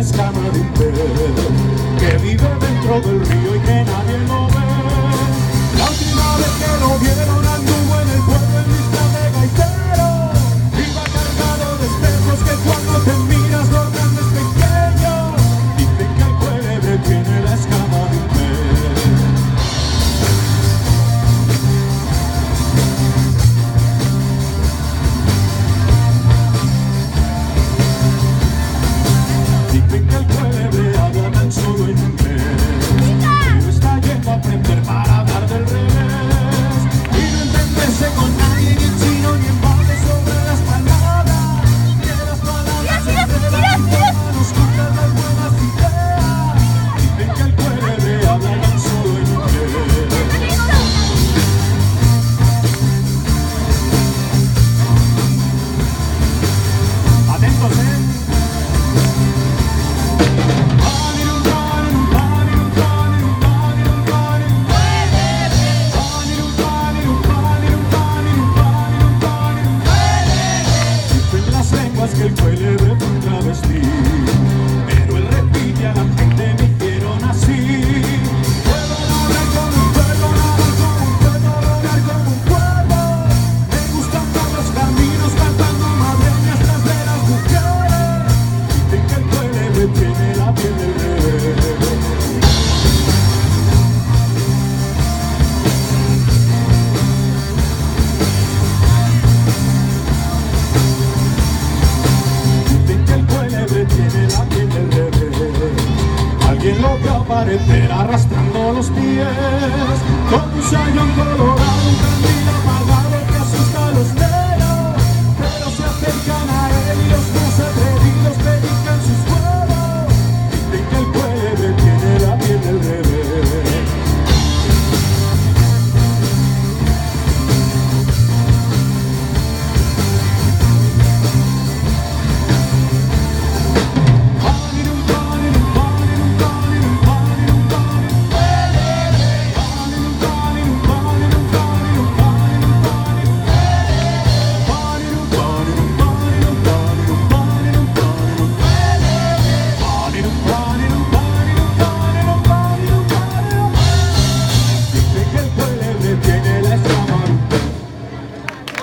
escama de un pez que vive dentro del río. tiene la piel del. Alguien arrastrando los pies con un sayón color.